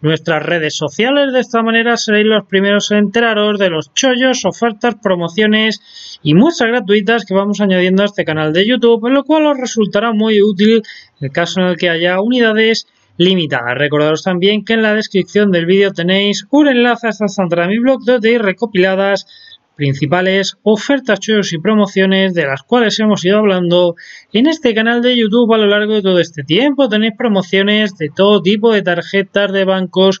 nuestras redes sociales. De esta manera seréis los primeros en enteraros de los chollos, ofertas, promociones y muestras gratuitas que vamos añadiendo a este canal de YouTube, en lo cual os resultará muy útil en el caso en el que haya unidades limitadas. Recordaros también que en la descripción del vídeo tenéis un enlace a esta de mi blog donde recopiladas principales ofertas, chollos y promociones de las cuales hemos ido hablando en este canal de YouTube a lo largo de todo este tiempo. Tenéis promociones de todo tipo de tarjetas de bancos,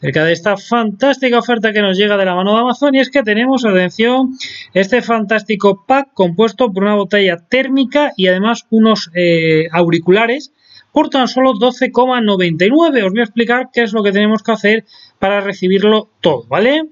Cerca de esta fantástica oferta que nos llega de la mano de Amazon y es que tenemos, atención, este fantástico pack compuesto por una botella térmica y además unos eh, auriculares por tan solo 12,99. Os voy a explicar qué es lo que tenemos que hacer para recibirlo todo, ¿vale?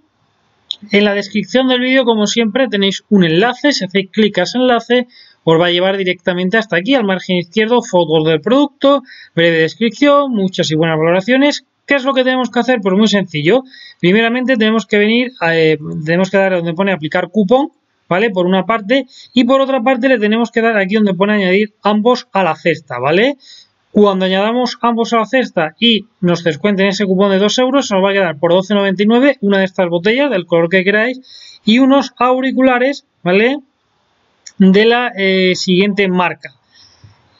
En la descripción del vídeo, como siempre, tenéis un enlace. Si hacéis clic a ese enlace, os va a llevar directamente hasta aquí, al margen izquierdo, fotos del producto, breve descripción, muchas y buenas valoraciones, ¿Qué es lo que tenemos que hacer? Pues muy sencillo. Primeramente tenemos que venir, eh, tenemos que dar donde pone aplicar cupón, ¿vale? Por una parte. Y por otra parte le tenemos que dar aquí donde pone añadir ambos a la cesta, ¿vale? Cuando añadamos ambos a la cesta y nos descuenten ese cupón de 2 euros, nos va a quedar por 12,99 una de estas botellas del color que queráis y unos auriculares, ¿vale? De la eh, siguiente marca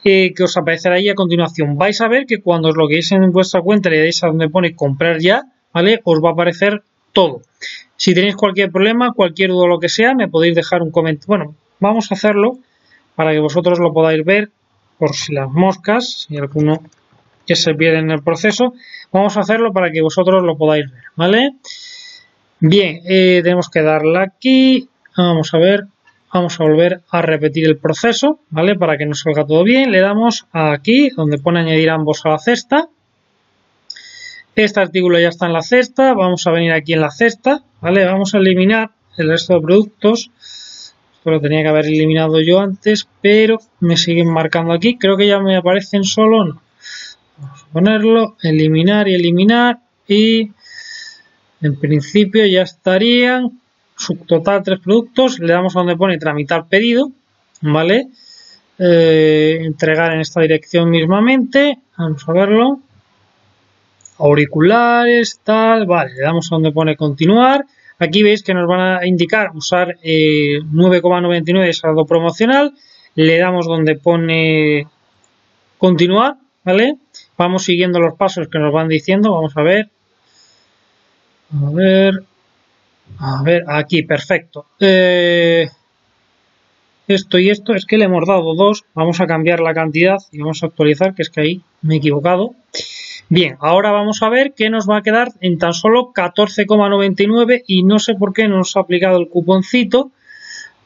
que os aparecerá ahí a continuación. Vais a ver que cuando os loguéis en vuestra cuenta le deis a donde pone comprar ya, ¿vale? Os va a aparecer todo. Si tenéis cualquier problema, cualquier duda o lo que sea, me podéis dejar un comentario. Bueno, vamos a hacerlo para que vosotros lo podáis ver por si las moscas, si alguno que se pierde en el proceso, vamos a hacerlo para que vosotros lo podáis ver, ¿vale? Bien, eh, tenemos que darle aquí, vamos a ver, Vamos a volver a repetir el proceso, ¿vale? Para que nos salga todo bien. Le damos aquí, donde pone añadir ambos a la cesta. Este artículo ya está en la cesta. Vamos a venir aquí en la cesta, ¿vale? Vamos a eliminar el resto de productos. Esto lo tenía que haber eliminado yo antes, pero me siguen marcando aquí. Creo que ya me aparecen solo, no. Vamos a ponerlo, eliminar y eliminar. Y en principio ya estarían subtotal tres productos, le damos a donde pone tramitar pedido, ¿vale? Eh, entregar en esta dirección mismamente, vamos a verlo, auriculares, tal, vale, le damos a donde pone continuar, aquí veis que nos van a indicar usar 9,99 de saldo promocional, le damos donde pone continuar, ¿vale? Vamos siguiendo los pasos que nos van diciendo, vamos a ver, a ver, a ver, aquí, perfecto. Eh, esto y esto, es que le hemos dado dos. Vamos a cambiar la cantidad y vamos a actualizar, que es que ahí me he equivocado. Bien, ahora vamos a ver que nos va a quedar en tan solo 14,99 y no sé por qué nos ha aplicado el cuponcito.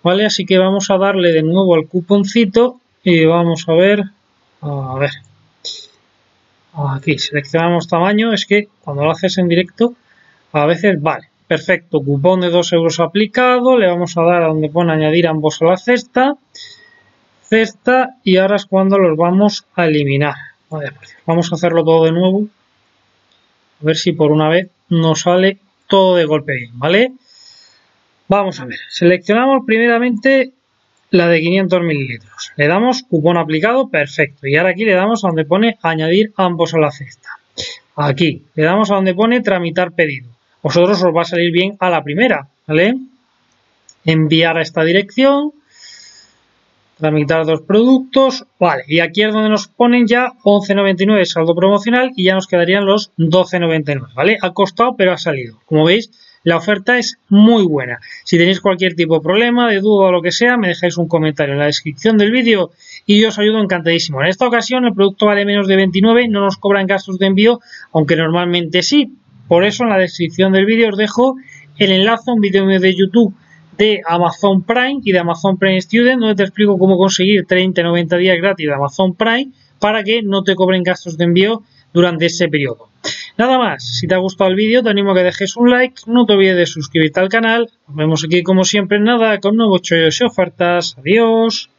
¿Vale? Así que vamos a darle de nuevo al cuponcito y vamos a ver. A ver. Aquí seleccionamos tamaño. Es que cuando lo haces en directo, a veces vale. Perfecto, cupón de 2 euros aplicado, le vamos a dar a donde pone añadir ambos a la cesta, cesta y ahora es cuando los vamos a eliminar. vamos a hacerlo todo de nuevo, a ver si por una vez nos sale todo de golpe bien, ¿vale? Vamos a ver, seleccionamos primeramente la de 500 mililitros, le damos cupón aplicado, perfecto, y ahora aquí le damos a donde pone añadir ambos a la cesta. Aquí, le damos a donde pone tramitar pedido vosotros os va a salir bien a la primera, ¿vale? Enviar a esta dirección, tramitar dos productos, vale, y aquí es donde nos ponen ya 11.99 saldo promocional y ya nos quedarían los 12.99, ¿vale? Ha costado, pero ha salido. Como veis, La oferta es muy buena. Si tenéis cualquier tipo de problema, de duda o lo que sea, me dejáis un comentario en la descripción del vídeo y yo os ayudo encantadísimo. En esta ocasión el producto vale menos de 29, no nos cobran gastos de envío, aunque normalmente sí. Por eso en la descripción del vídeo os dejo el enlace a un vídeo de YouTube de Amazon Prime y de Amazon Prime Student, donde te explico cómo conseguir 30-90 días gratis de Amazon Prime para que no te cobren gastos de envío durante ese periodo. Nada más, si te ha gustado el vídeo te animo a que dejes un like, no te olvides de suscribirte al canal, nos vemos aquí como siempre nada con nuevos chollos y ofertas, adiós.